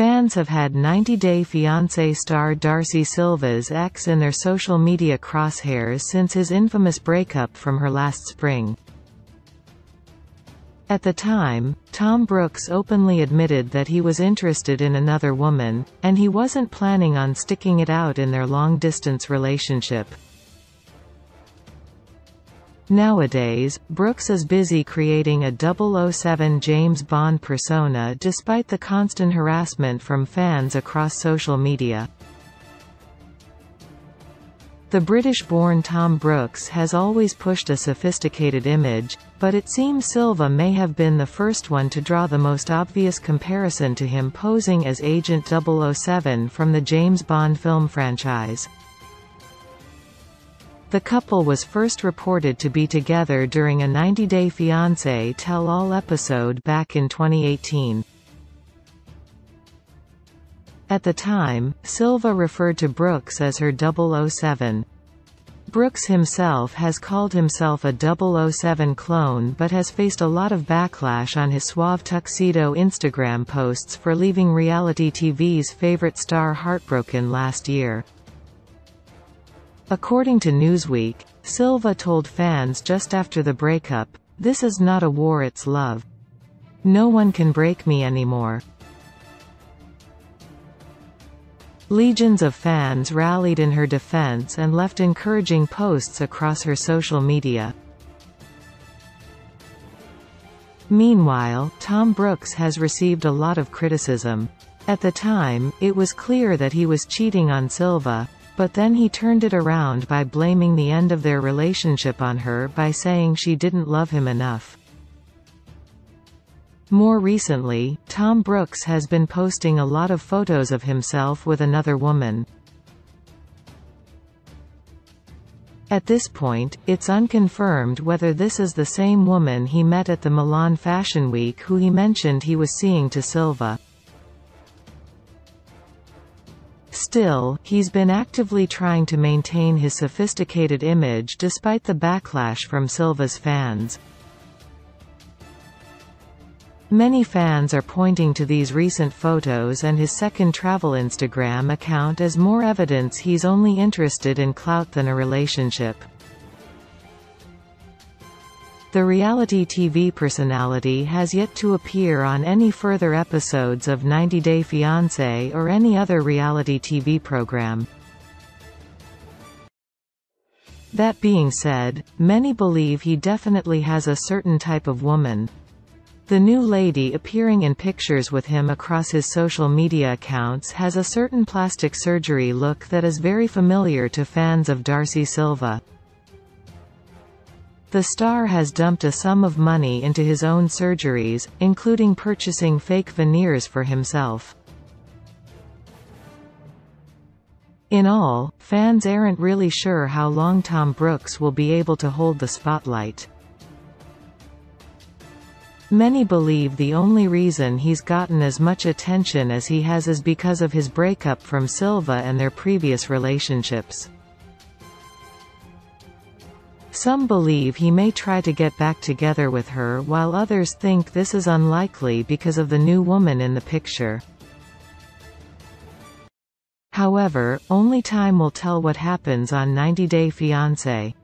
Fans have had 90 Day Fiancé star Darcy Silva's ex in their social media crosshairs since his infamous breakup from her last spring. At the time, Tom Brooks openly admitted that he was interested in another woman, and he wasn't planning on sticking it out in their long-distance relationship. Nowadays, Brooks is busy creating a 007 James Bond persona despite the constant harassment from fans across social media. The British-born Tom Brooks has always pushed a sophisticated image, but it seems Silva may have been the first one to draw the most obvious comparison to him posing as Agent 007 from the James Bond film franchise. The couple was first reported to be together during a 90 Day Fiancé tell-all episode back in 2018. At the time, Silva referred to Brooks as her 007. Brooks himself has called himself a 007 clone but has faced a lot of backlash on his suave tuxedo Instagram posts for leaving reality TV's favorite star heartbroken last year. According to Newsweek, Silva told fans just after the breakup, This is not a war it's love. No one can break me anymore. Legions of fans rallied in her defense and left encouraging posts across her social media. Meanwhile, Tom Brooks has received a lot of criticism. At the time, it was clear that he was cheating on Silva, but then he turned it around by blaming the end of their relationship on her by saying she didn't love him enough. More recently, Tom Brooks has been posting a lot of photos of himself with another woman. At this point, it's unconfirmed whether this is the same woman he met at the Milan Fashion Week who he mentioned he was seeing to Silva. Still, he's been actively trying to maintain his sophisticated image despite the backlash from Silva's fans. Many fans are pointing to these recent photos and his second travel Instagram account as more evidence he's only interested in clout than a relationship. The reality TV personality has yet to appear on any further episodes of 90 Day Fiancé or any other reality TV program. That being said, many believe he definitely has a certain type of woman, the new lady appearing in pictures with him across his social media accounts has a certain plastic surgery look that is very familiar to fans of Darcy Silva. The star has dumped a sum of money into his own surgeries, including purchasing fake veneers for himself. In all, fans aren't really sure how long Tom Brooks will be able to hold the spotlight. Many believe the only reason he's gotten as much attention as he has is because of his breakup from Silva and their previous relationships. Some believe he may try to get back together with her while others think this is unlikely because of the new woman in the picture. However, only time will tell what happens on 90 Day Fiancé.